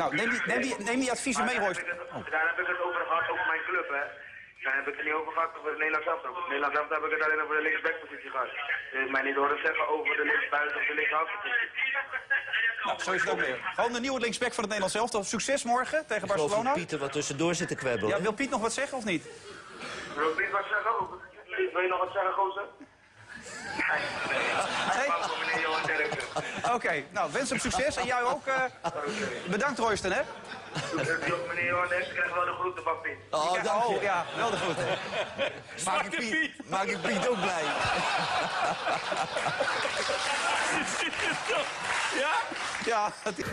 Nou, neem die, neem die, neem die adviezen mee, Royce. Daar heb, ik het, Oh. daar heb ik het over gehad, over mijn club, hè. Daar heb ik het niet over gehad over het Nederlands elftal. Het Nederlands elftal heb ik het alleen over de linksbackpositie gehad. Je heeft mij niet horen zeggen over de linksbuiten of de linkshalfpositie. Nou, zo is het ook weer. Gewoon de nieuwe linksback van het Nederlands elftal. Succes morgen tegen Ik Barcelona. Pieter wat tussendoor zit te kwebbelen. Ja, wil Piet nog wat zeggen of niet? Wil je wat zeggen? Wil je nog wat zeggen, gozer? Oké, nou, wens hem succes. En jij ook. eh, bedankt, Royston, hè? Meneer Johan Derksen krijgt wel de groeten van Piet. Oh, dank je. Oh, ja, wel de groeten. Maak ik Piet, maak ik Piet ook blij. Ja, het-